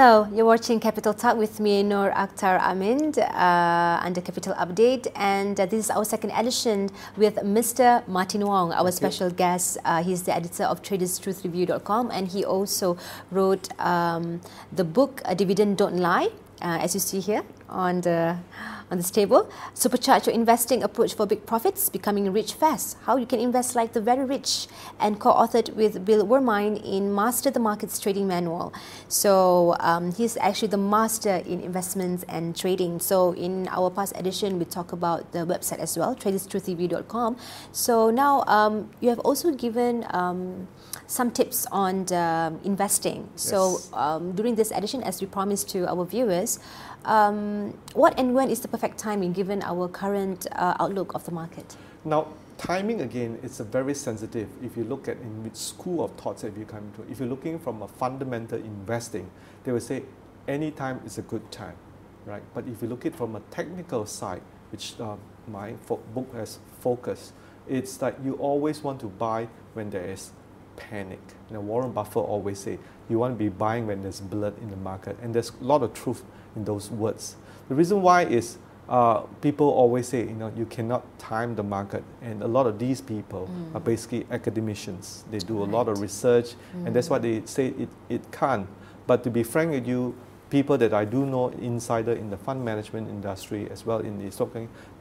Hello, you're watching Capital Talk with me, Noor Akhtar Amin, uh, under Capital Update, and uh, this is our second edition with Mr. Martin Wong, our special guest. Uh, he's the editor of TradersTruthRevealed.com, and he also wrote um, the book Dividend Don't Lie, uh, as you see here on the on this table. Supercharge your investing approach for big profits, becoming rich fast. How you can invest like the very rich, and co-authored with Bill Wermine in Master the Markets Trading Manual. So um, he's actually the master in investments and trading. So in our past edition, we talk about the website as well, traderstruthrevealed.com. So now um, you have also given. Um, some tips on um, investing. So Yes. um, during this edition, as we promised to our viewers, um, what and when is the perfect timing given our current uh, outlook of the market? Now, timing again, it's a very sensitive. If you look at in which school of thoughts have you come to, if you're looking from a fundamental investing, they will say any time is a good time, right? But if you look at from a technical side, which uh, my book has focused, it's that you always want to buy when there is panic. You know, Warren Buffett always say you want to be buying when there's blood in the market, and there's a lot of truth in those words. The reason why is uh, people always say, you know, you cannot time the market, and a lot of these people Mm. are basically academicians. They do a lot of research, and that's why Mm. they say it, it can't. But to be frank with you, people that I do know insider in the fund management industry as well in the stock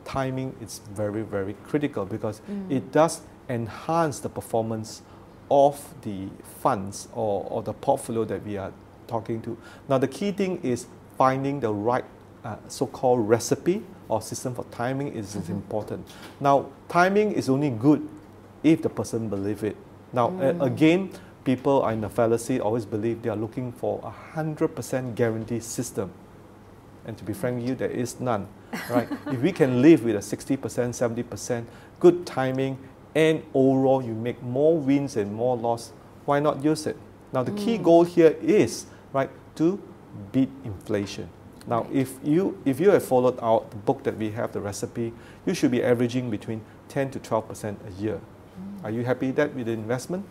timing is very very critical because Mm. it does enhance the performance of the funds or, or the portfolio that we are talking to. Now the key thing is finding the right uh, so-called recipe or system for timing is, is important. Now timing is only good if the person believe it. Now a- Mm. again, people are in the fallacy always believe they are looking for a hundred percent guarantee system. And to be frank with you, there is none. Right? if we can live with a 60%, 70% good timing, and overall you make more wins and more loss, why not use it? Now the key Mm. goal here is right to beat inflation. Now if you if you have followed our the book that we have the recipe, you should be averaging between 10 to 12% a year. Are you happy that with the investment?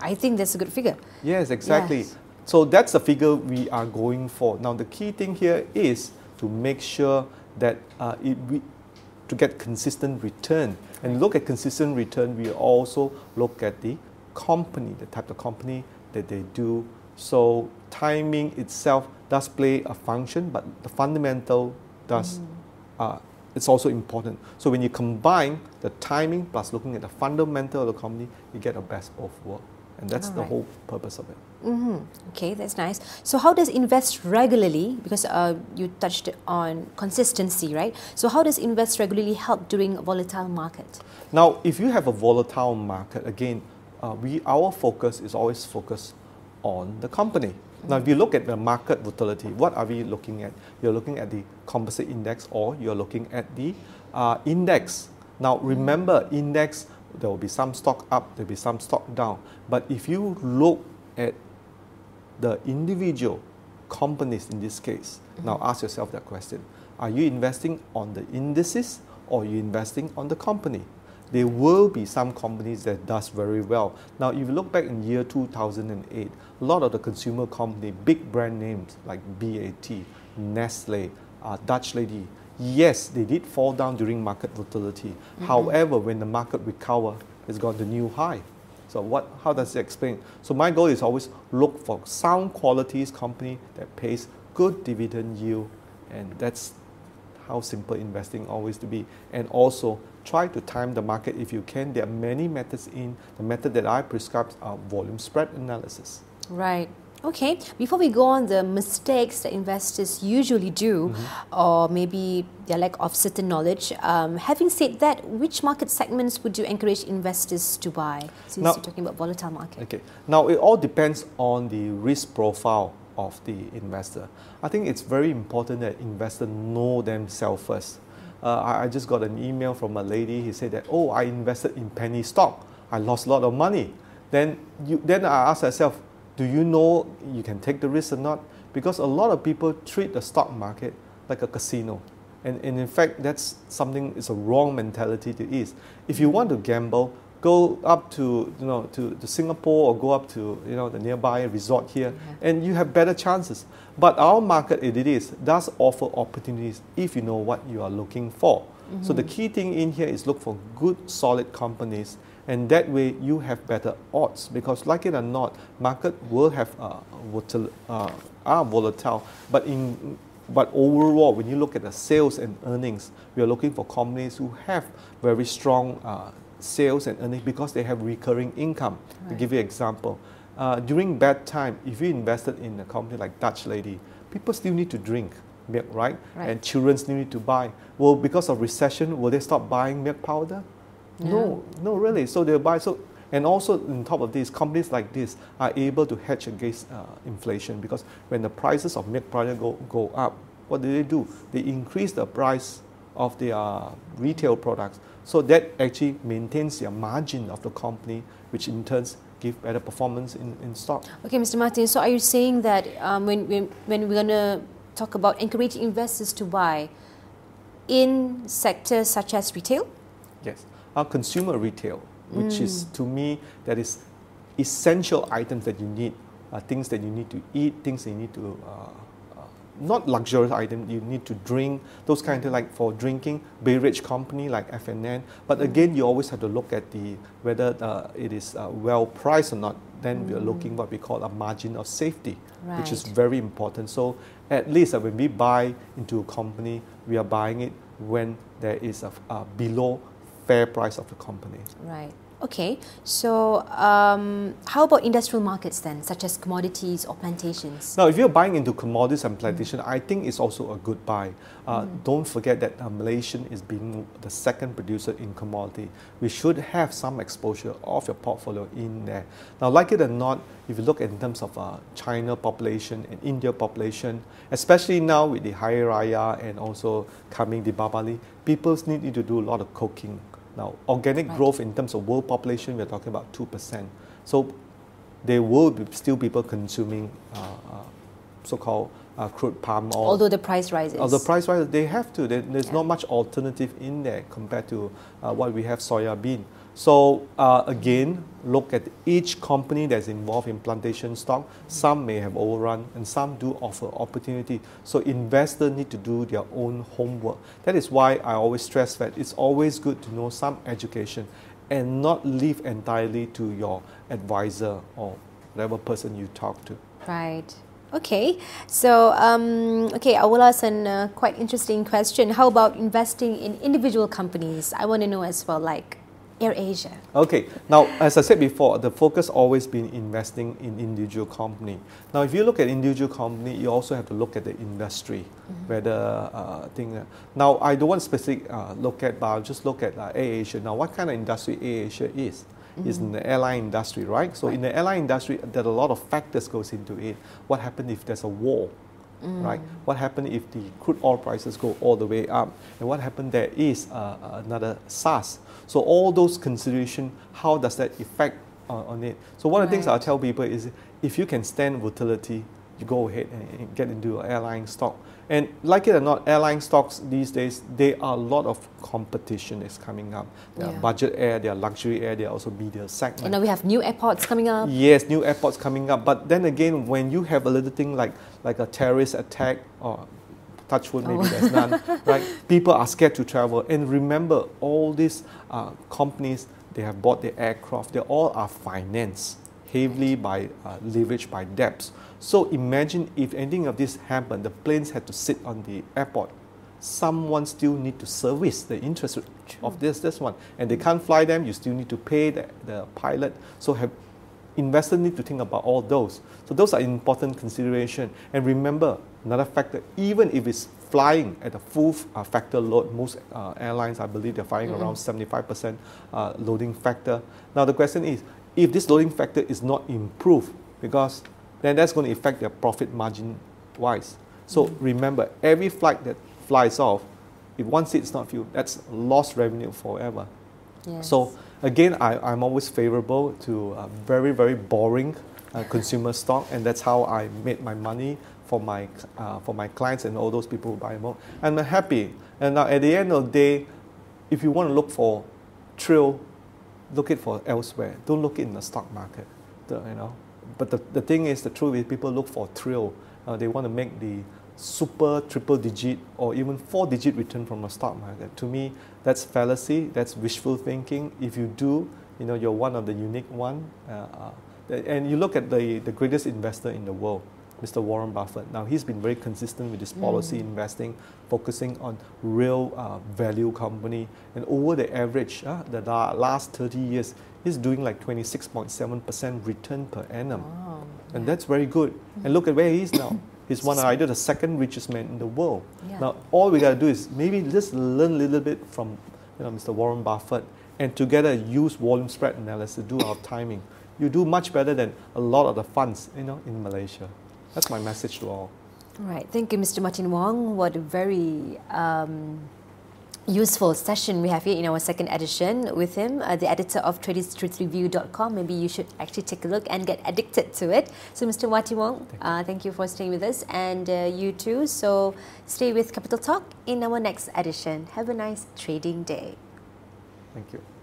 I think that's a good figure. Yes, exactly. Yes. So that's the figure we are going for. Now, the key thing here is to make sure that uh, it, we, to get consistent return. And look at consistent return, we also look at the company, the type of company that they do. So timing itself does play a function, but the fundamental does Mm. uh, it's also important. So when you combine the timing plus looking at the fundamental of the company, you get the best of work. And that's the whole purpose of it. hmm Okay, that's nice. So, how does invest regularly? Because uh, you touched on consistency, right? So, how does invest regularly help during a volatile market? Now, if you have a volatile market, again, uh, we our focus is always focused on the company. Now, if you look at the market volatility, what are we looking at? You're looking at the composite index or you're looking at the uh, index. Now, remember, index, there will be some stock up, there will be some stock down. But if you look at the individual companies in this case, now ask yourself that question. Are you investing on the indices or are you investing on the company? There will be some companies that does very well. Now, if you look back in year 2008, a lot of the consumer company, big brand names like BAT, Nestle, uh, Dutch Lady, yes, they did fall down during market volatility. However, when the market recover, it's gone to new high. So what, how does it explain? So my goal is always look for sound qualities company that pays good dividend yield, and that's how simple investing always to be. And also try to time the market if you can. There are many methods in the method that I prescribe are volume spread analysis. Right. Okay. Before we go on, the mistakes that investors usually do, Mm-hmm. or maybe their lack of certain knowledge. Um, having said that, which market segments would you encourage investors to buy? Since Now- you're talking about volatile market. Okay. Now it all depends on the risk profile of the investor. I think it's very important that investors know themselves first. Uh, I, just got an email from a lady. He said that, oh, I invested in penny stock. I lost a lot of money. Then you, then I asked myself, do you know you can take the risk or not? Because a lot of people treat the stock market like a casino. And, and in fact, that's something, it's a wrong mentality to is. If you want to gamble, go up to you know to, to Singapore or go up to you know the nearby resort here, and you have better chances. But our market, it is, does offer opportunities if you know what you are looking for. Mm-hmm. So the key thing in here is look for good, solid companies, and that way you have better odds. Because like it or not, market will have uh, volatile, uh, are volatile, but in but overall, when you look at the sales and earnings, we are looking for companies who have very strong uh, sales and earnings because they have recurring income. Right. To give you an example, uh, during bad time, if you invested in a company like Dutch Lady, people still need to drink milk, right? right? And children still need to buy. Well, because of recession, will they stop buying milk powder? No, no, no really. So they'll buy. So and also on top of this, companies like this are able to hedge against uh, inflation because when the prices of milk powder go, go up, what do they do? They increase the price of their retail products. So that actually maintains the margin of the company, which in turn give better performance in, in stock. Okay, Mr. Martin, so are you saying that um, when, when, when we're going to talk about encouraging investors to buy in sectors such as retail? Yes, our consumer retail, which mm. is to me, that is essential items that you need, uh, things that you need to eat, things that you need to uh, not luxurious item you need to drink those kind of like for drinking beverage company like F&N but mm. again you always have to look at the whether uh, it is uh, well priced or not then mm. we are mm. looking what we call a margin of safety right. which is very important so at least uh, when we buy into a company we are buying it when there is a, a below fair price of the company right Okay, so um, how about industrial markets then, such as commodities or plantations? Now, if you're buying into commodities and plantation, mm. I think it's also a good buy. Uh, mm. Don't forget that uh, Malaysia is being the second producer in commodity. We should have some exposure of your portfolio in there. Now, like it or not, if you look in terms of uh, China population and India population, especially now with the Hari Raya and also coming the Diwali, people need to do a lot of cooking now, organic right. growth in terms of world population, we're talking about 2%. So there will be still people consuming uh, uh, so-called uh, crude palm oil. Although the price rises. Although the price rises, they have to. There, there's yeah. not much alternative in there compared to uh, what we have soya bean. So uh, again, look at each company that's involved in plantation stock. Some may have overrun and some do offer opportunity. So investors need to do their own homework. That is why I always stress that it's always good to know some education and not leave entirely to your advisor or whatever person you talk to. Right. Okay, so um, okay, I will ask a uh, quite interesting question. How about investing in individual companies? I want to know as well, like AirAsia. Okay, now as I said before, the focus always been investing in individual company. Now, if you look at individual company, you also have to look at the industry, mm-hmm. whether uh, thing. Uh, now, I don't want specific uh, look at, but I'll just look at uh, AirAsia. Now, what kind of industry AirAsia is? Mm-hmm. Is in the airline industry, right? So right. in the airline industry, there are a lot of factors goes into it. What happens if there's a war? Mm. right? What happens if the crude oil prices go all the way up? And what happens there is uh, another SARS. So all those consideration, how does that affect uh, on it? So one right. of the things I tell people is if you can stand volatility, you go ahead and get into airline stock. And like it or not, airline stocks these days, there are a lot of competition is coming up. There yeah. are budget air, there are luxury air, there are also media segment. And now we have new airports coming up. Yes, new airports coming up. But then again, when you have a little thing like, like a terrorist attack or touch wood, maybe oh. there's none, right? People are scared to travel. And remember, all these uh, companies, they have bought the aircraft, they all are financed heavily by uh, leverage by debts. So imagine if anything of this happened, the planes had to sit on the airport. Someone still need to service the interest of this this one, and they can't fly them. You still need to pay the, the pilot. So have investors need to think about all those. So those are important consideration. And remember another factor: even if it's flying at a full uh, factor load, most uh, airlines I believe they're flying mm-hmm. around 75% uh, loading factor. Now the question is, if this loading factor is not improved, because then that's going to affect their profit margin wise. So mm. remember, every flight that flies off, if one seat is not filled, that's lost revenue forever. Yes. So again, I, I'm always favorable to uh, very, very boring uh, consumer stock, and that's how I made my money for my, uh, for my clients and all those people who buy more. And I'm happy. And now at the end of the day, if you want to look for thrill, look it for elsewhere. Don't look it in the stock market. The, you know, but the, the thing is, the truth is, people look for thrill. Uh, they want to make the super triple digit or even four digit return from a stock market. To me, that's fallacy. That's wishful thinking. If you do, you know, you're one of the unique one. Uh, uh, and you look at the, the greatest investor in the world, Mr. Warren Buffett. Now, he's been very consistent with his policy mm. investing, focusing on real uh, value company. And over the average, uh, the last 30 years, he's doing like 26.7% return per annum. Wow. And that's very good. And look at where he is now. He's one of either the second richest man in the world. Yeah. Now, all we got to do is maybe just learn a little bit from you know, Mr. Warren Buffett and together use volume spread analysis, to do our timing. You do much better than a lot of the funds you know, in Malaysia. That's my message to all. All right. Thank you, Mr. Martin Wong. What a very um, useful session we have here in our second edition with him, uh, the editor of TradersTruthRevealed.com. Maybe you should actually take a look and get addicted to it. So, Mr. Martin Wong, thank, uh, thank you for staying with us, and uh, you too. So, stay with Capital Talk in our next edition. Have a nice trading day. Thank you.